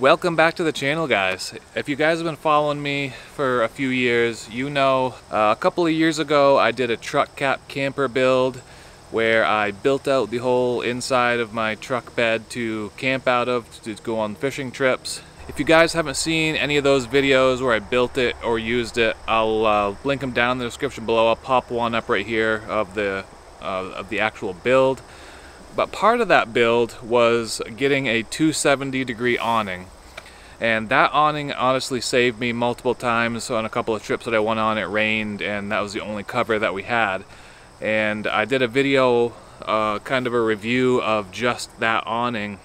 Welcome back to the channel guys. If you guys have been following me for a few years, you know uh, a couple of years ago I did a truck cap camper build where I built out the whole inside of my truck bed to camp out of to go on fishing trips. If you guys haven't seen any of those videos where I built it or used it, I'll uh, link them down in the description below. I'll pop one up right here of the uh, of the actual build. But part of that build was getting a 270 degree awning. And that awning honestly saved me multiple times on a couple of trips that I went on. It rained and that was the only cover that we had. And I did a video, uh, kind of a review of just that awning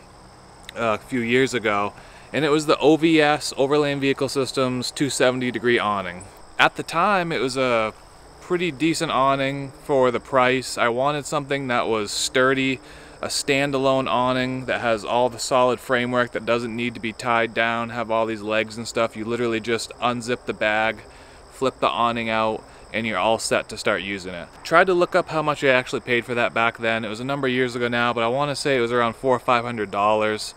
uh, a few years ago. And it was the OVS, Overland Vehicle Systems 270 degree awning. At the time, it was a pretty decent awning for the price. I wanted something that was sturdy, a standalone awning that has all the solid framework that doesn't need to be tied down, have all these legs and stuff. You literally just unzip the bag, flip the awning out, and you're all set to start using it. Tried to look up how much I actually paid for that back then. It was a number of years ago now, but I want to say it was around four or five hundred dollars.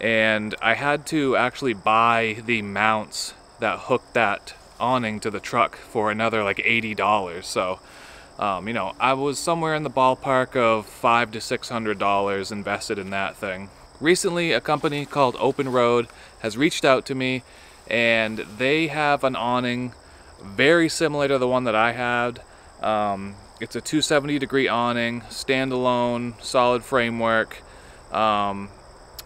And I had to actually buy the mounts that hooked that awning to the truck for another like $80. So, um, you know, I was somewhere in the ballpark of five to six hundred dollars invested in that thing. Recently, a company called Open Road has reached out to me, and they have an awning very similar to the one that I had. Um, it's a 270 degree awning, standalone, solid framework. Um,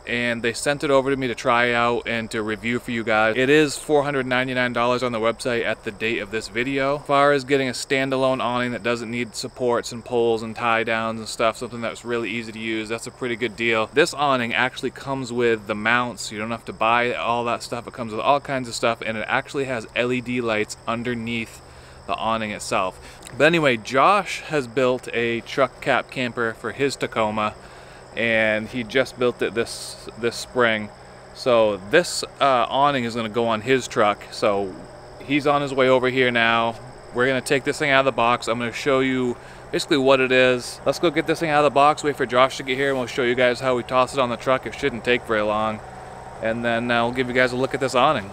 and they sent it over to me to try out and to review for you guys. It is $499 on the website at the date of this video. As far as getting a standalone awning that doesn't need supports and poles and tie downs and stuff, something that's really easy to use, that's a pretty good deal. This awning actually comes with the mounts. You don't have to buy all that stuff. It comes with all kinds of stuff and it actually has LED lights underneath the awning itself. But anyway, Josh has built a truck cap camper for his Tacoma and he just built it this this spring. So this uh, awning is going to go on his truck. So he's on his way over here now. We're going to take this thing out of the box. I'm going to show you basically what it is. Let's go get this thing out of the box, wait for Josh to get here, and we'll show you guys how we toss it on the truck. It shouldn't take very long. And then I'll give you guys a look at this awning.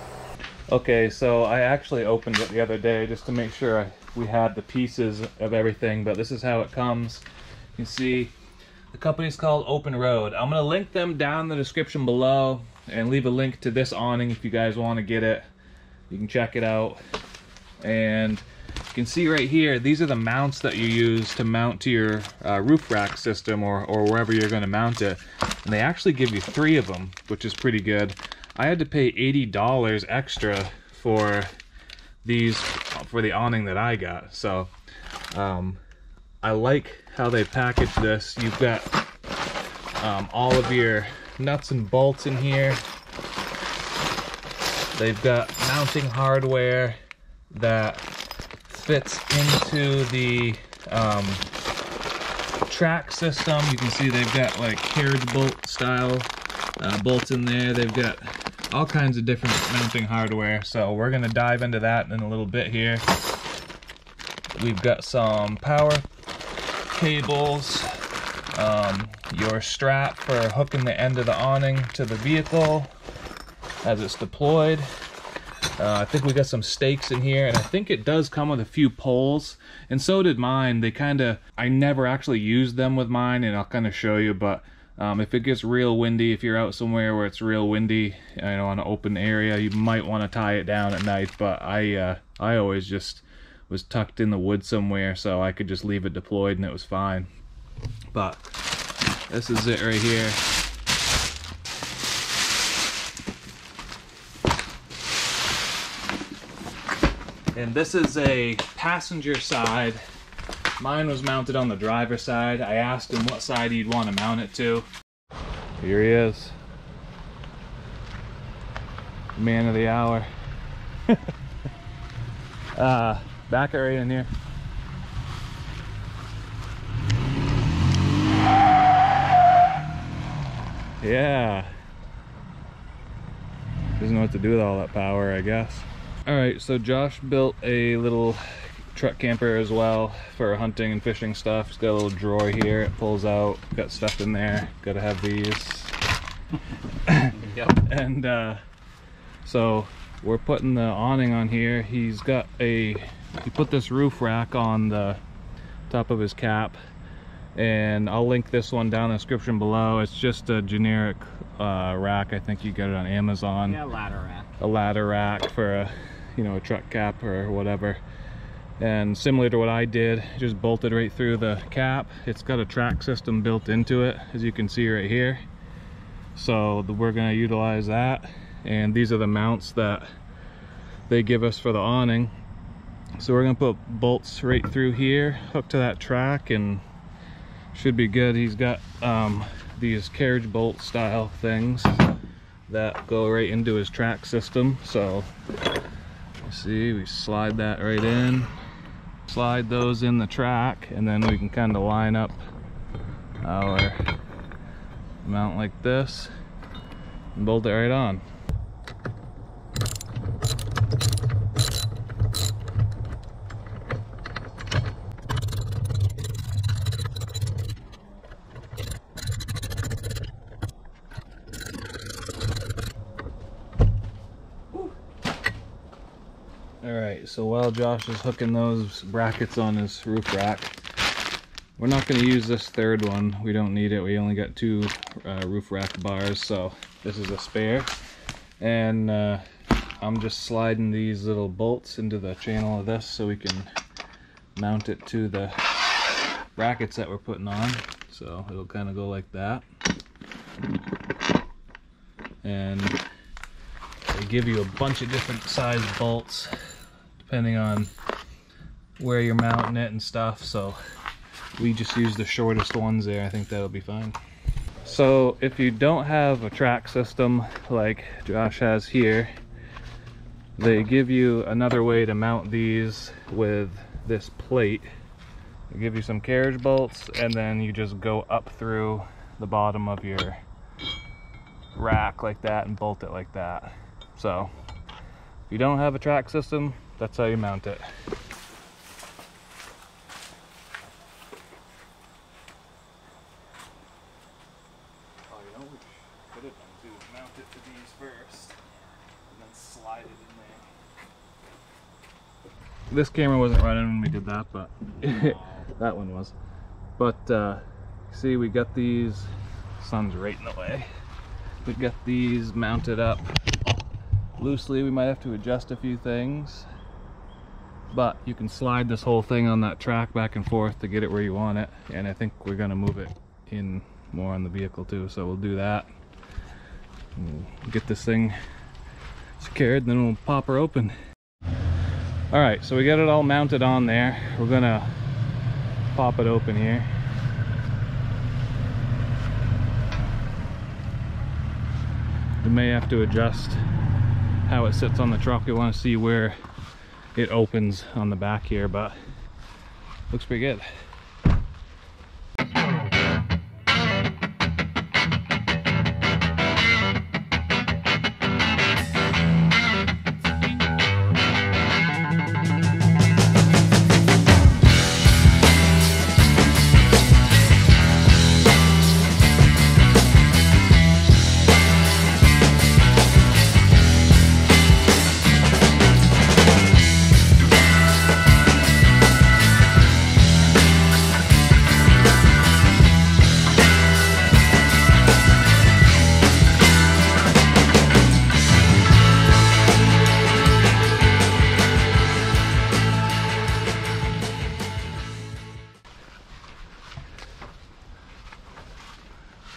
Okay, so I actually opened it the other day just to make sure I, we had the pieces of everything, but this is how it comes. You can see the company's called Open Road. I'm to link them down in the description below and leave a link to this awning if you guys want to get it. You can check it out. And you can see right here, these are the mounts that you use to mount to your uh, roof rack system or, or wherever you're to mount it. And they actually give you three of them, which is pretty good. I had to pay $80 extra for these, for the awning that I got. So, um, I like how they package this. You've got um, all of your nuts and bolts in here. They've got mounting hardware that fits into the um, track system. You can see they've got like carriage bolt style uh, bolts in there. They've got all kinds of different mounting hardware. So we're going to dive into that in a little bit here. We've got some power cables, um, your strap for hooking the end of the awning to the vehicle as it's deployed. Uh, I think we got some stakes in here, and I think it does come with a few poles, and so did mine. They kind of, I never actually used them with mine, and I'll kind of show you, but um, if it gets real windy, if you're out somewhere where it's real windy, you know, on an open area, you might want to tie it down at night, but I, uh, I always just was tucked in the wood somewhere so I could just leave it deployed and it was fine. But this is it right here. And this is a passenger side. Mine was mounted on the driver side. I asked him what side he'd want to mount it to. Here he is. Man of the hour. uh, Back it right in here. Yeah. Doesn't know what to do with all that power, I guess. All right, so Josh built a little truck camper as well for hunting and fishing stuff. It's got a little drawer here, it pulls out, got stuff in there. Gotta have these. Yep. And uh, so we're putting the awning on here. He's got a, he put this roof rack on the top of his cap. And I'll link this one down in the description below. It's just a generic uh, rack. I think you get it on Amazon. Yeah, ladder rack. A ladder rack for a, you know, a truck cap or whatever. And similar to what I did, just bolted right through the cap. It's got a track system built into it, as you can see right here. So the, we're gonna utilize that. And these are the mounts that they give us for the awning. So we're gonna put bolts right through here, hook to that track and should be good. He's got um, these carriage bolt style things that go right into his track system. So see, we slide that right in, slide those in the track, and then we can kind of line up our mount like this and bolt it right on. All right, so while Josh is hooking those brackets on his roof rack, we're not going to use this third one. We don't need it. We only got two uh, roof rack bars, so this is a spare. And uh, I'm just sliding these little bolts into the channel of this so we can mount it to the brackets that we're putting on. So it'll kind of go like that. And they give you a bunch of different size bolts depending on where you're mounting it and stuff so we just use the shortest ones there. I think that'll be fine. So if you don't have a track system like Josh has here they give you another way to mount these with this plate. They give you some carriage bolts and then you just go up through the bottom of your rack like that and bolt it like that. So if you don't have a track system, that's how you mount it. Oh, you know what we could have done too, mount it to these first, and then slide it in there. This camera wasn't running when we did that, but that one was. But uh, see, we got these, sun's right in the way. We got these mounted up loosely. We might have to adjust a few things, but you can slide this whole thing on that track back and forth to get it where you want it. And I think we're gonna move it in more on the vehicle too. So we'll do that. We'll get this thing secured, then we'll pop her open. All right, so we got it all mounted on there. We're gonna pop it open here. We may have to adjust how it sits on the truck. We want to see where it opens on the back here, but looks pretty good.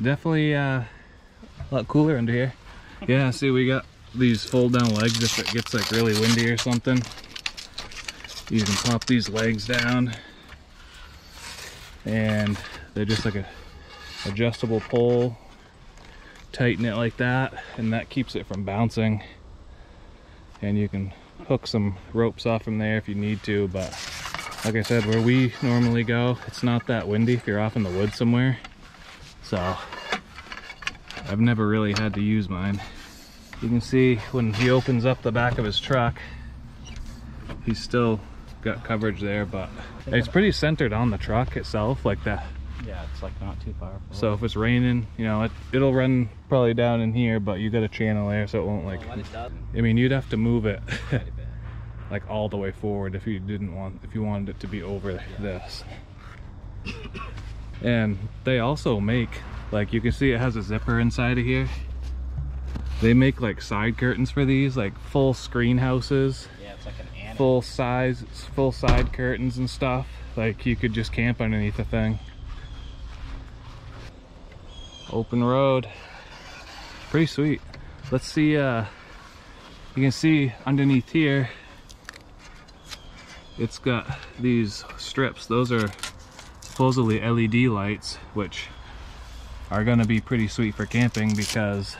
Definitely uh, a lot cooler under here. Yeah, see we got these fold down legs if it gets like really windy or something. You can pop these legs down and they're just like a adjustable pole. Tighten it like that and that keeps it from bouncing. And you can hook some ropes off from there if you need to, but like I said, where we normally go, it's not that windy if you're off in the woods somewhere. So I've never really had to use mine. You can see when he opens up the back of his truck, he's still got coverage there, but it's pretty centered on the truck itself, like that. Yeah, it's like not too far. So if it's raining, you know, it, it'll run probably down in here, but you got a channel there so it won't like, Well, when it does, I mean, you'd have to move it quite a bit. like all the way forward if you didn't want, if you wanted it to be over this. And they also make, like you can see it has a zipper inside of here. They make like side curtains for these, like full screen houses. Yeah, it's like an full size full side curtains and stuff. Like you could just camp underneath the thing. Open road. Pretty sweet. Let's see uh you can see underneath here it's got these strips. Those are supposedly led lights which are gonna be pretty sweet for camping because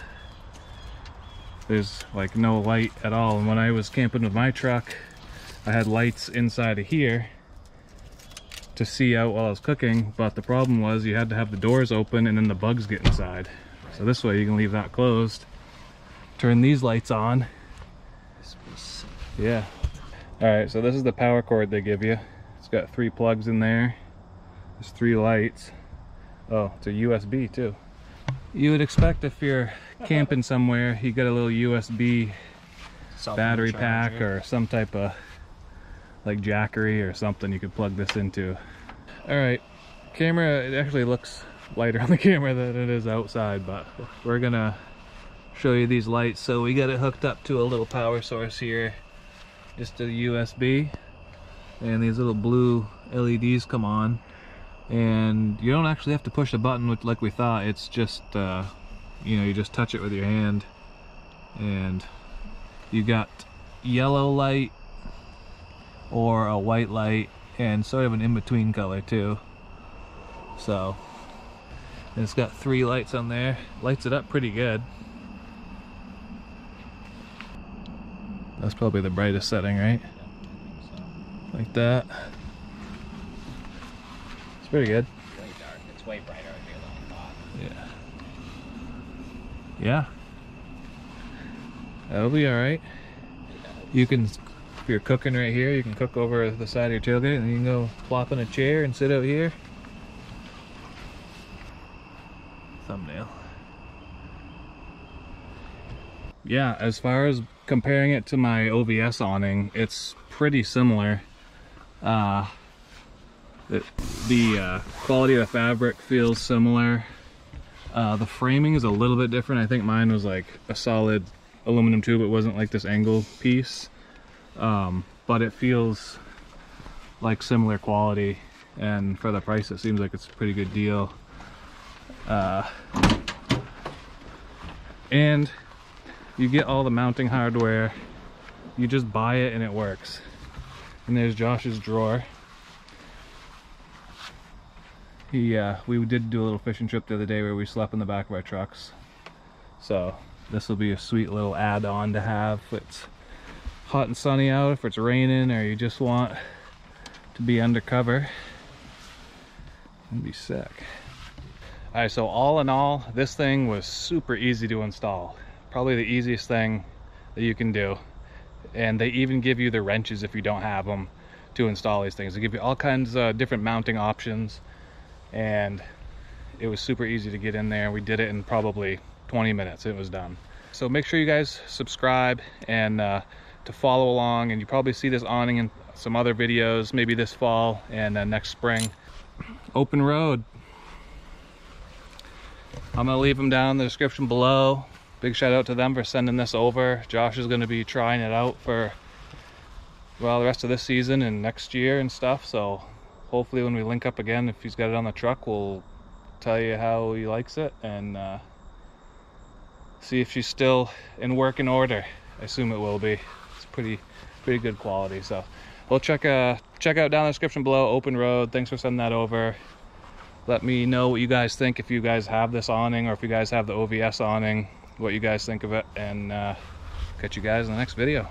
there's like no light at all. And when I was camping with my truck I had lights inside of here to see out while I was cooking. But the problem was you had to have the doors open and then the bugs get inside. So this way you can leave that closed. Turn these lights on. Yeah. All right so this is the power cord they give you. It's got three plugs in there there's three lights oh it's a USB too you would expect if you're camping somewhere you get a little USB battery pack or some type of like jackery or something you could plug this into. All right, camera, it actually looks lighter on the camera than it is outside, but we're gonna show you these lights. So we got it hooked up to a little power source here, just a USB, and these little blue LEDs come on. And you don't actually have to push a button like we thought, it's just, uh, you know, you just touch it with your hand. And you got yellow light or a white light and sort of an in-between color too. So it's got three lights on there. Lights it up pretty good. That's probably the brightest setting right? Like that pretty good. Way dark. It's way brighter here than I thought. yeah. Yeah. That'll be all right. You can if you're cooking right here you can cook over the side of your tailgate and you can go plop in a chair and sit out here. Thumbnail. Yeah as far as comparing it to my ovs awning it's pretty similar. Uh the, the uh, quality of the fabric feels similar. Uh, the framing is a little bit different. I think mine was like a solid aluminum tube. It wasn't like this angle piece. Um, but it feels like similar quality. And for the price it seems like it's a pretty good deal. Uh, and you get all the mounting hardware. You just buy it and it works. And there's Josh's drawer he uh, we did do a little fishing trip the other day where we slept in the back of our trucks. So this will be a sweet little add-on to have. If it's hot and sunny out if it's raining or you just want to be undercover it'd be sick. All right so all in all this thing was super easy to install. Probably the easiest thing that you can do. And they even give you the wrenches if you don't have them to install these things. They give you all kinds of different mounting options and it was super easy to get in there. We did it in probably 20 minutes. It was done. So make sure you guys subscribe and uh, to follow along and you probably see this awning in some other videos maybe this fall and uh, next spring. Open road. I'm gonna leave them down in the description below. Big shout out to them for sending this over. Josh is to be trying it out for well the rest of this season and next year and stuff so hopefully when we link up again if he's got it on the truck we'll tell you how he likes it and uh, see if she's still in working order. I assume it will be. It's pretty pretty good quality so. We'll check uh check out down the description below open road. Thanks for sending that over. Let me know what you guys think if you guys have this awning or if you guys have the ovs awning what you guys think of it and uh catch you guys in the next video